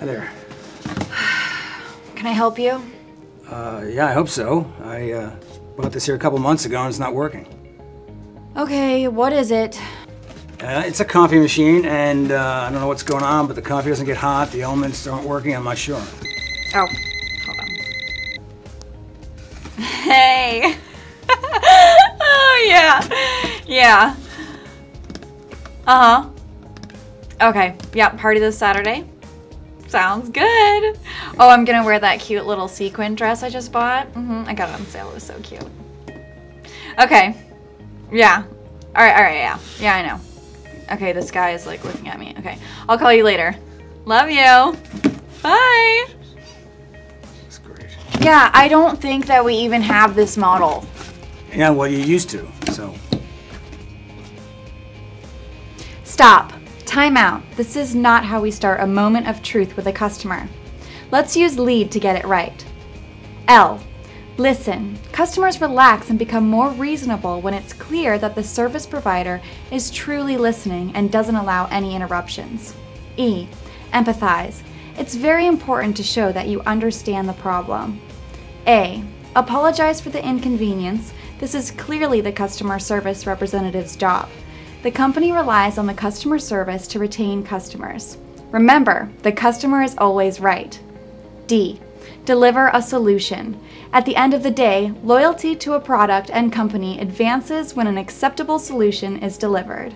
Hi there. Can I help you? Uh, yeah, I hope so. I uh, bought this here a couple months ago and it's not working. Okay, what is it? Uh, it's a coffee machine and uh, I don't know what's going on, but the coffee doesn't get hot, the elements aren't working, I'm not sure. Oh, hold on. Hey! oh, yeah. Yeah. Uh huh. Okay, yeah, party this Saturday. Sounds good. Oh, I'm gonna wear that cute little sequin dress I just bought. hmm I got it on sale. It was so cute. Okay. Yeah. All right. All right. Yeah. Yeah. I know. Okay. This guy is like looking at me. Okay. I'll call you later. Love you. Bye. It's great. Yeah. I don't think that we even have this model. Yeah, well, you used to, so. Stop. Time out. This is not how we start a moment of truth with a customer. Let's use lead to get it right. L. Listen. Customers relax and become more reasonable when it's clear that the service provider is truly listening and doesn't allow any interruptions. E. Empathize. It's very important to show that you understand the problem. A. Apologize for the inconvenience. This is clearly the customer service representative's job. The company relies on the customer service to retain customers. Remember, the customer is always right. D. Deliver a solution. At the end of the day, loyalty to a product and company advances when an acceptable solution is delivered.